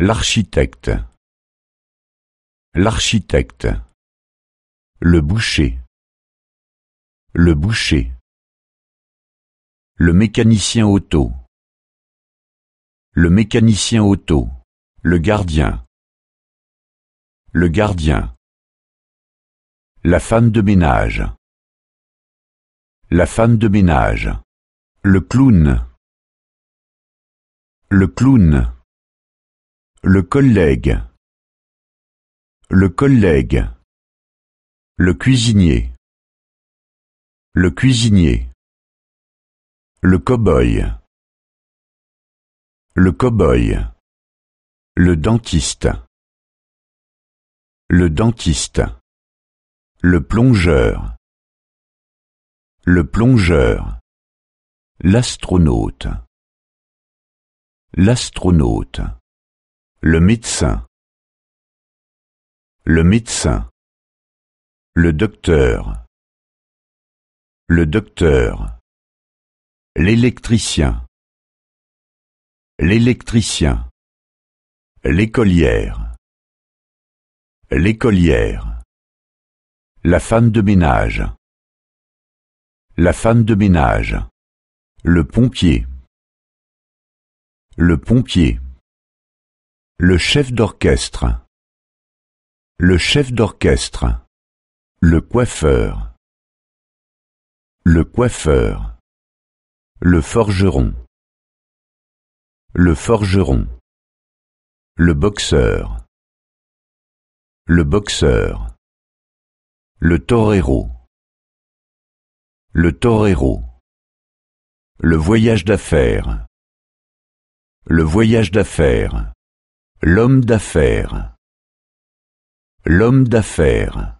L'architecte. L'architecte. Le boucher. Le boucher. Le mécanicien auto. Le mécanicien auto. Le gardien. Le gardien. La femme de ménage. La femme de ménage. Le clown. Le clown. Le collègue. Le collègue. Le cuisinier. Le cuisinier. Le cow-boy. Le cow-boy. Le dentiste. Le dentiste. Le plongeur. Le plongeur. L'astronaute. L'astronaute. Le médecin. Le médecin. Le docteur. Le docteur. L'électricien. L'électricien. L'écolière. L'écolière. La femme de ménage. La femme de ménage. Le pompier. Le pompier. Le chef d'orchestre. Le chef d'orchestre. Le coiffeur. Le coiffeur. Le forgeron. Le forgeron. Le boxeur. Le boxeur. Le torero. Le torero. Le voyage d'affaires. Le voyage d'affaires. L'homme d'affaires. L'homme d'affaires.